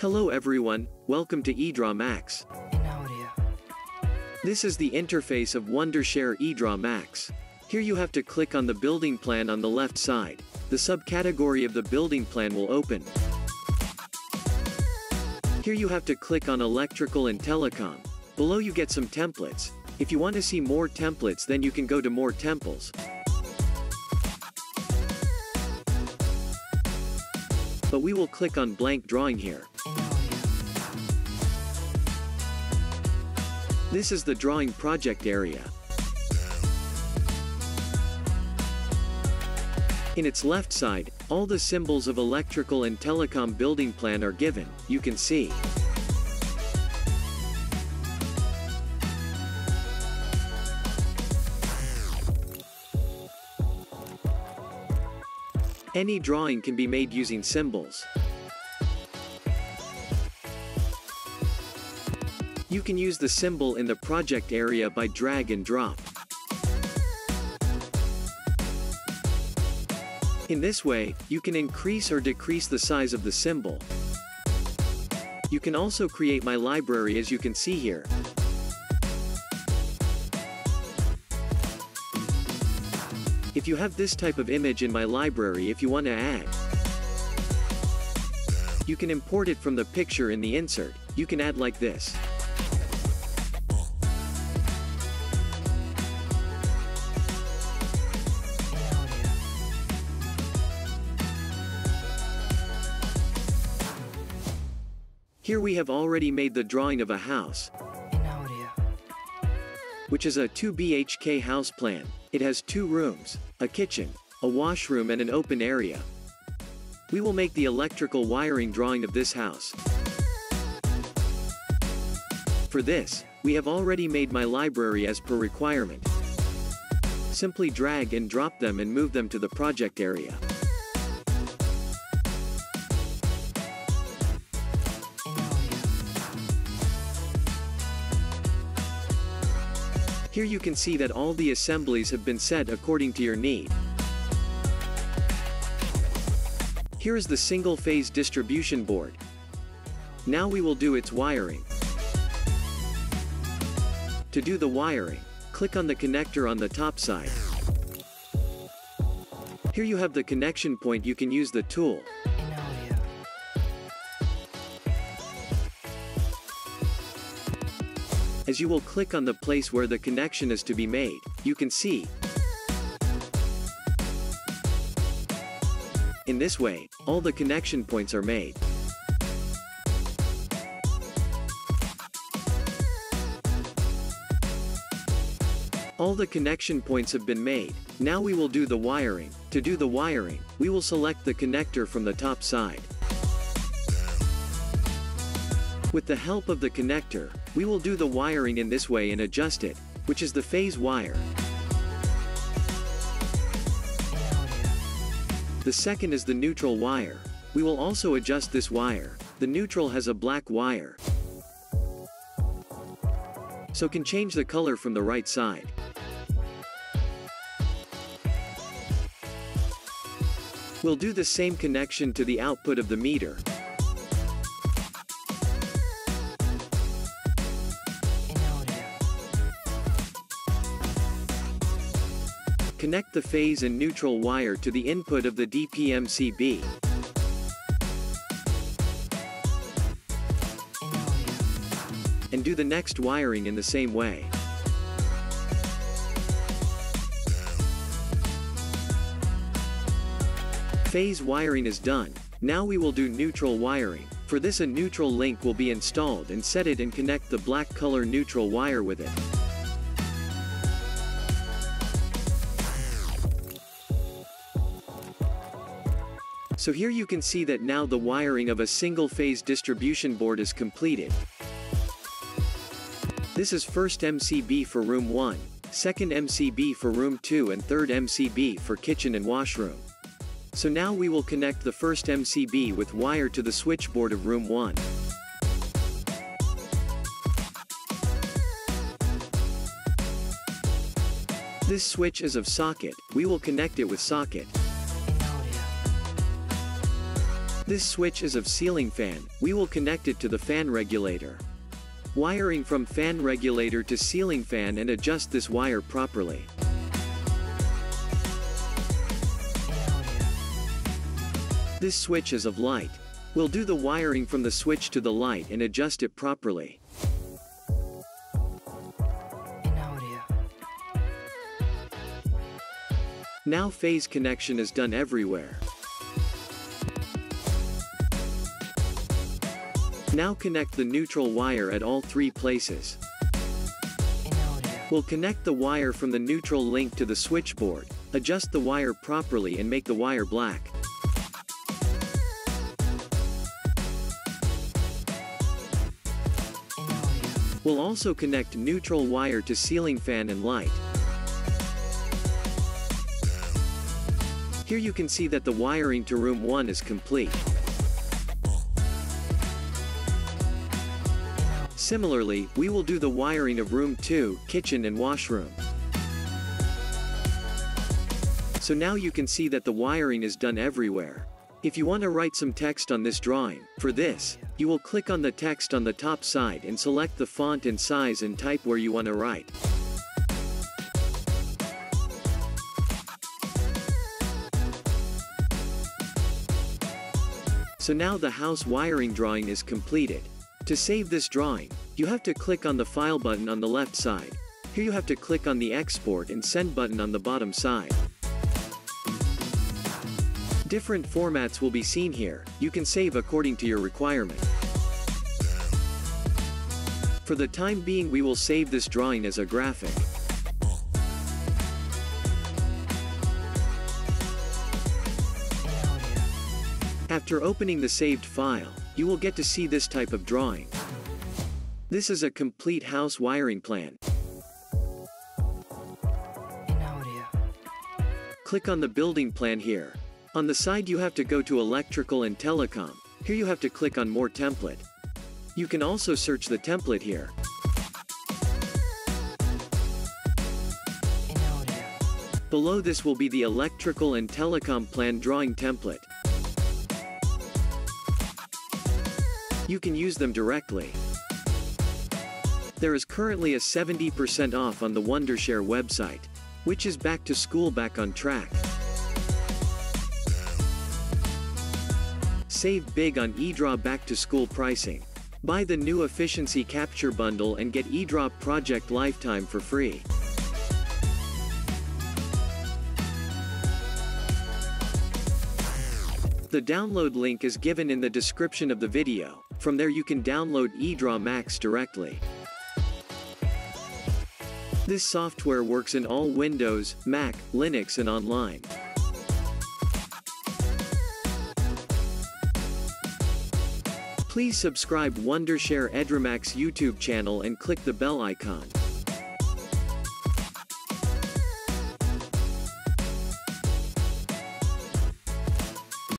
Hello everyone, welcome to eDraw Max. This is the interface of Wondershare eDraw Max. Here you have to click on the building plan on the left side. The subcategory of the building plan will open. Here you have to click on Electrical and Telecom. Below you get some templates. If you want to see more templates then you can go to More Temples. But we will click on Blank Drawing here. This is the drawing project area. In its left side, all the symbols of electrical and telecom building plan are given, you can see. Any drawing can be made using symbols. You can use the symbol in the project area by drag and drop. In this way, you can increase or decrease the size of the symbol. You can also create my library as you can see here. If you have this type of image in my library if you want to add, you can import it from the picture in the insert, you can add like this. Here we have already made the drawing of a house. Which is a 2 BHK house plan. It has two rooms, a kitchen, a washroom and an open area. We will make the electrical wiring drawing of this house. For this, we have already made my library as per requirement. Simply drag and drop them and move them to the project area. Here you can see that all the assemblies have been set according to your need. Here is the single phase distribution board. Now we will do its wiring. To do the wiring, click on the connector on the top side. Here you have the connection point you can use the tool. As you will click on the place where the connection is to be made, you can see. In this way, all the connection points are made. All the connection points have been made, now we will do the wiring. To do the wiring, we will select the connector from the top side. With the help of the connector, we will do the wiring in this way and adjust it, which is the phase wire. The second is the neutral wire. We will also adjust this wire. The neutral has a black wire. So can change the color from the right side. We'll do the same connection to the output of the meter. Connect the phase and neutral wire to the input of the DPMCB. And do the next wiring in the same way. Phase wiring is done. Now we will do neutral wiring. For this a neutral link will be installed and set it and connect the black color neutral wire with it. So here you can see that now the wiring of a single phase distribution board is completed. This is first MCB for room 1, second MCB for room 2 and third MCB for kitchen and washroom. So now we will connect the first MCB with wire to the switchboard of room 1. This switch is of socket, we will connect it with socket. This switch is of ceiling fan, we will connect it to the fan regulator. Wiring from fan regulator to ceiling fan and adjust this wire properly. This switch is of light. We'll do the wiring from the switch to the light and adjust it properly. Now phase connection is done everywhere. Now connect the neutral wire at all three places. We'll connect the wire from the neutral link to the switchboard, adjust the wire properly and make the wire black. We'll also connect neutral wire to ceiling fan and light. Here you can see that the wiring to room 1 is complete. Similarly, we will do the wiring of room 2, kitchen and washroom. So now you can see that the wiring is done everywhere. If you want to write some text on this drawing, for this, you will click on the text on the top side and select the font and size and type where you want to write. So now the house wiring drawing is completed. To save this drawing, you have to click on the File button on the left side. Here you have to click on the Export and Send button on the bottom side. Different formats will be seen here, you can save according to your requirement. For the time being we will save this drawing as a graphic. After opening the saved file, you will get to see this type of drawing. This is a complete house wiring plan. in audio, Click on the building plan here. On the side you have to go to electrical and telecom. Here you have to click on more template. You can also search the template here. Below this will be the electrical and telecom plan drawing template. You can use them directly. There is currently a 70% off on the Wondershare website, which is back to school back on track. Save big on eDraw back to school pricing. Buy the new efficiency capture bundle and get eDraw project lifetime for free. The download link is given in the description of the video. From there you can download eDraw Max directly. This software works in all Windows, Mac, Linux and online. Please subscribe Wondershare EdrawMax YouTube channel and click the bell icon.